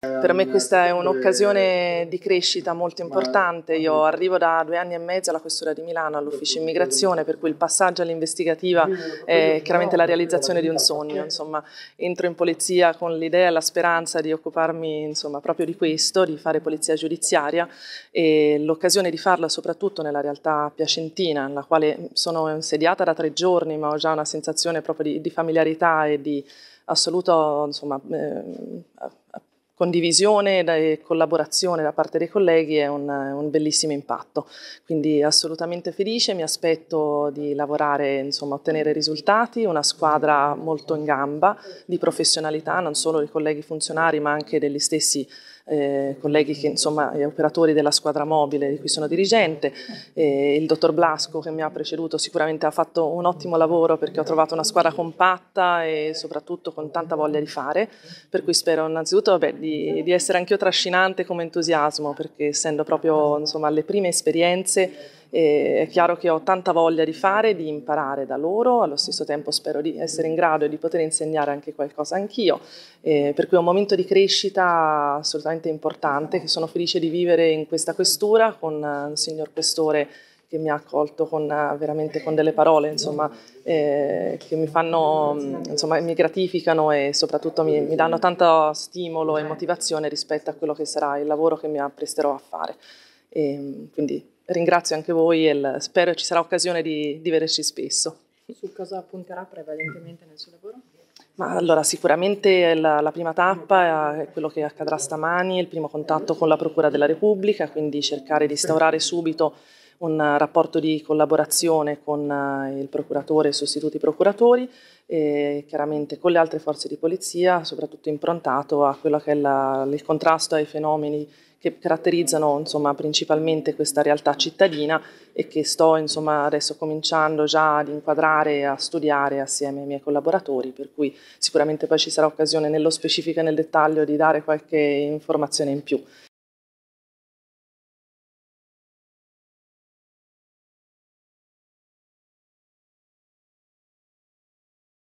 Per me questa è un'occasione di crescita molto importante. Io arrivo da due anni e mezzo alla Questura di Milano, all'Ufficio Immigrazione, per cui il passaggio all'investigativa è chiaramente la realizzazione di un sogno. Insomma, entro in polizia con l'idea e la speranza di occuparmi insomma, proprio di questo, di fare polizia giudiziaria e l'occasione di farla soprattutto nella realtà piacentina, nella quale sono insediata da tre giorni, ma ho già una sensazione proprio di, di familiarità e di assoluto insomma, eh, condivisione e collaborazione da parte dei colleghi è un, un, bellissimo impatto. Quindi assolutamente felice, mi aspetto di lavorare, insomma, ottenere risultati, una squadra molto in gamba di professionalità, non solo dei colleghi funzionari ma anche degli stessi eh, colleghi che insomma operatori della squadra mobile di cui sono dirigente, eh, il dottor Blasco che mi ha preceduto sicuramente ha fatto un ottimo lavoro perché ho trovato una squadra compatta e soprattutto con tanta voglia di fare, per cui spero innanzitutto vabbè, di, di essere anch'io trascinante come entusiasmo perché essendo proprio insomma alle prime esperienze e è chiaro che ho tanta voglia di fare, di imparare da loro, allo stesso tempo spero di essere in grado di poter insegnare anche qualcosa anch'io, eh, per cui è un momento di crescita assolutamente importante che sono felice di vivere in questa questura con il signor Questore che mi ha accolto con, veramente con delle parole insomma, eh, che mi, fanno, insomma, mi gratificano e soprattutto mi, mi danno tanto stimolo e motivazione rispetto a quello che sarà il lavoro che mi appresterò a fare. E, quindi ringrazio anche voi e spero ci sarà occasione di, di vederci spesso. Su cosa punterà prevalentemente nel suo lavoro? Ma allora, sicuramente la, la, prima tappa è quello che accadrà stamani, il primo contatto con la Procura della Repubblica, quindi cercare di instaurare subito un rapporto di collaborazione con eh, il procuratore e i sostituti procuratori, e chiaramente con le altre forze di polizia, soprattutto improntato a quello che è la, il contrasto ai fenomeni che caratterizzano insomma, principalmente questa realtà cittadina e che sto insomma, adesso cominciando già ad inquadrare e a studiare assieme ai miei collaboratori, per cui sicuramente poi ci sarà occasione nello specifico e nel dettaglio di dare qualche informazione in più.